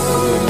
love.